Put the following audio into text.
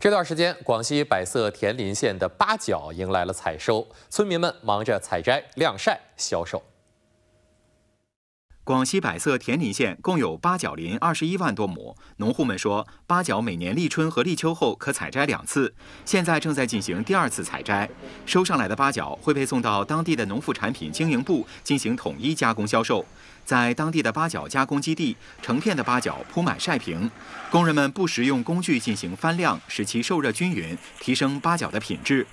这段时间，广西百色田林县的八角迎来了采收，村民们忙着采摘、晾晒、销售。广西百色田林县共有八角林二十一万多亩，农户们说，八角每年立春和立秋后可采摘两次，现在正在进行第二次采摘。收上来的八角会被送到当地的农副产品经营部进行统一加工销售。在当地的八角加工基地，成片的八角铺满晒坪，工人们不时用工具进行翻晾，使其受热均匀，提升八角的品质。